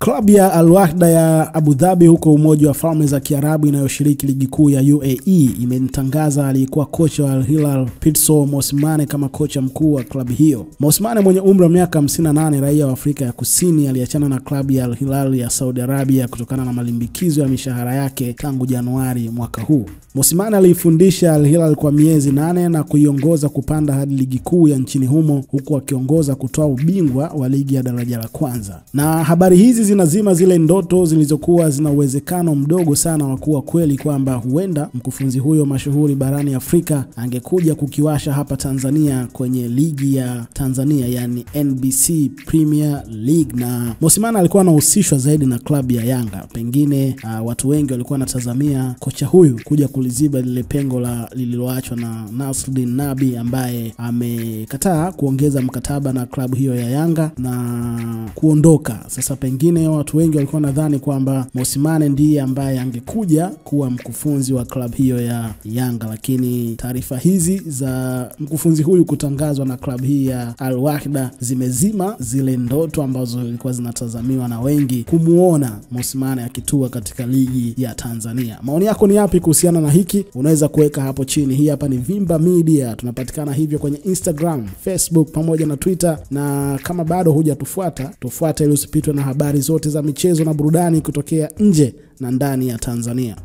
Klabu ya Al Wahda ya Abu Dhabi huko Umoja wa Falme za Kiarabu inayoshiriki ligi kuu ya UAE imemtangaza aliyekuwa kocha wa Al Hilal Pitso Mosimane kama kocha mkuu wa klabu hiyo. Mosimane mwenye umri wa miaka 58, raia wa Afrika ya Kusini, aliachana na klabu ya Al Hilal ya Saudi Arabia kutokana na malimbikizo ya mishahara yake tangu Januari mwaka huu. Mosimane aliifundisha Al Hilal kwa miezi nane na kuiongoza kupanda hadi ligi kuu ya nchini humo huku akiongoza kutoa ubingwa wa ligi ya daraja la kwanza. Na habari hizi zinazima zile ndoto zilizokuwa zina uwezekano mdogo sana wa kuwa kweli kwamba huenda mkufunzi huyo mashuhuri barani Afrika angekuja kukiwasha hapa Tanzania kwenye ligi ya Tanzania yani NBC Premier League. Na Mosimana alikuwa anahusishwa zaidi na klabu ya Yanga. Pengine uh, watu wengi walikuwa wanatazamia kocha huyu kuja kuliziba lile pengo la lililoachwa na Nasruddin Nabi ambaye amekataa kuongeza mkataba na klabu hiyo ya Yanga na kuondoka. Sasa pengine watu wengi walikuwa nadhani kwamba Mosimane ndiye ambaye angekuja kuwa mkufunzi wa klabu hiyo ya Yanga, lakini taarifa hizi za mkufunzi huyu kutangazwa na klabu hii ya Al Wahda zimezima zile ndoto ambazo zilikuwa zinatazamiwa na wengi kumuona Mosimane akitua katika ligi ya Tanzania. Maoni yako ni yapi kuhusiana na hiki? Unaweza kuweka hapo chini. Hii hapa ni Vimba Media, tunapatikana hivyo kwenye Instagram, Facebook pamoja na Twitter, na kama bado hujatufuata tufuate ili usipitwe na habari zote za michezo na burudani kutokea nje na ndani ya Tanzania.